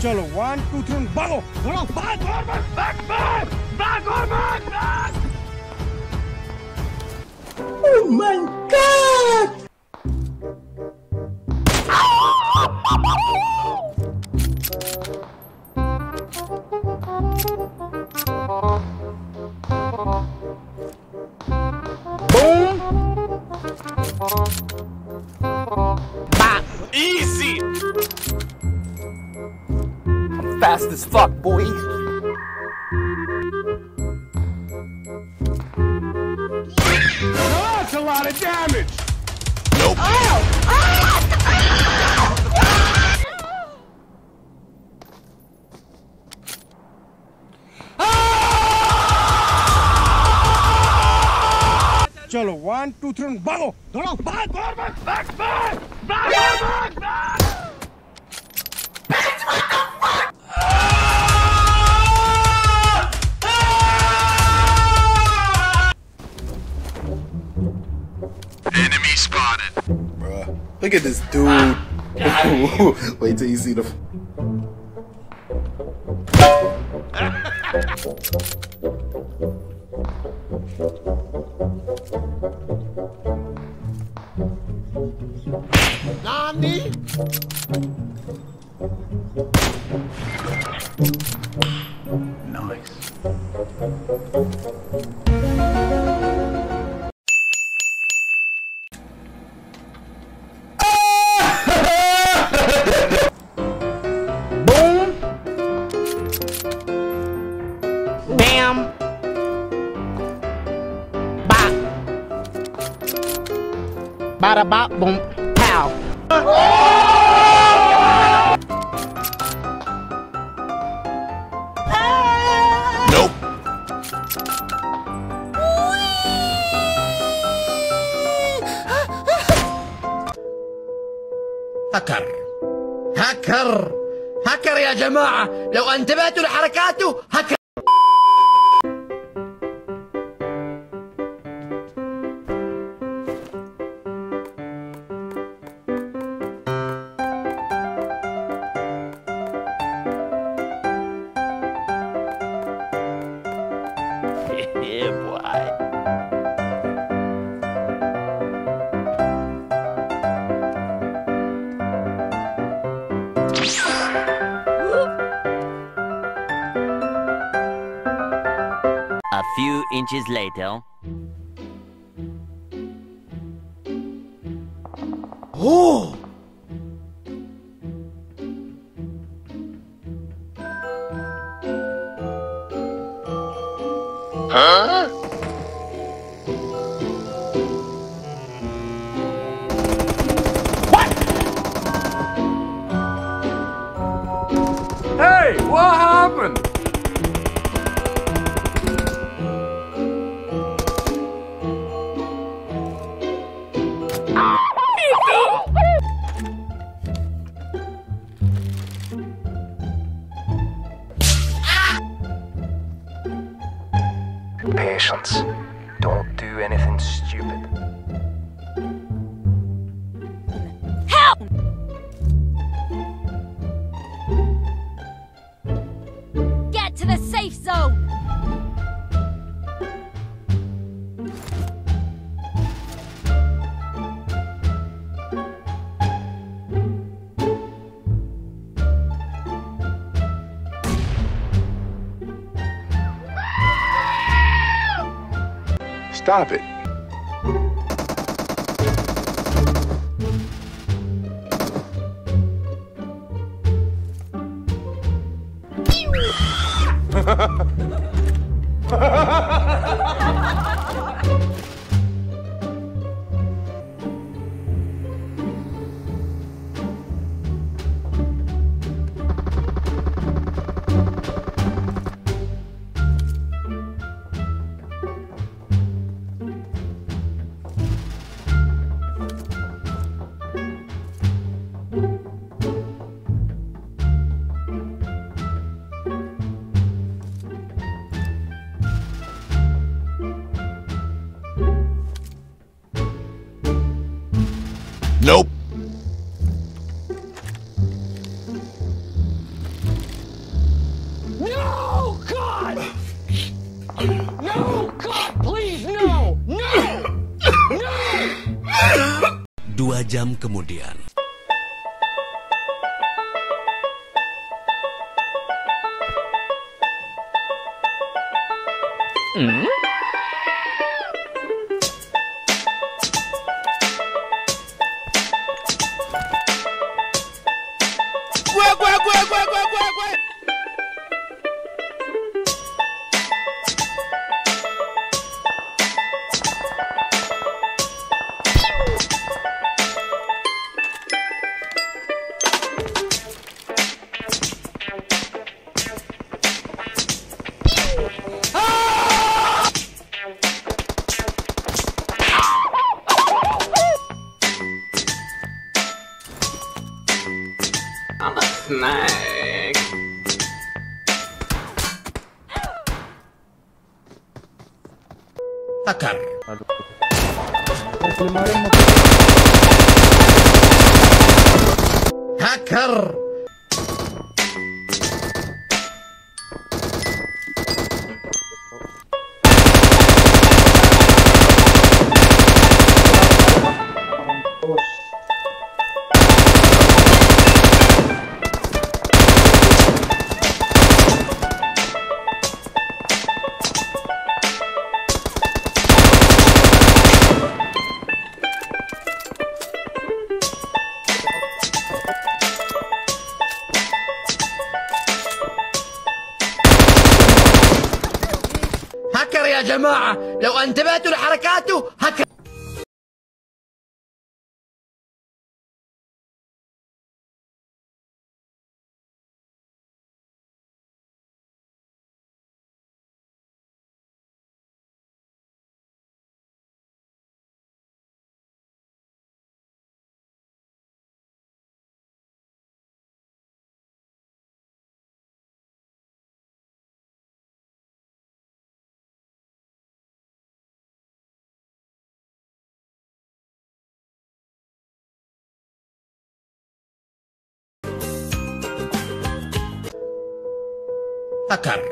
चलो one two three भागो भागो भाग और भाग भाग भाग भाग और भाग भाग Oh my god! Easy. I'm fast as fuck, boy. That's a lot of damage. Oh. चलो वन टू थ्री भागो दौड़ो भाग और भाग भाग भाग भाग और भाग भाग Enemy spotted. Bruh. Look at this dude. Wait till you see the. Nani? Bada bop boom. Pow. Nope. هكر هكر هكر يا جماعة لو انتبهتوا لحركاته هكر few inches later... Oh! Huh? Do anything stupid. Get to the safe zone! Stop it. Thank you. Nope. No! God! No! God, please, no! No! No! Dua jam kemudian. Takar. snack. Hacker. جماعة لو أنتبهتوا لحركاته هكر Takar.